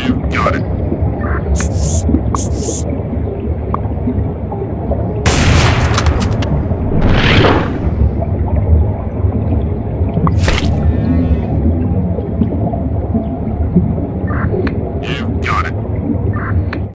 You got it.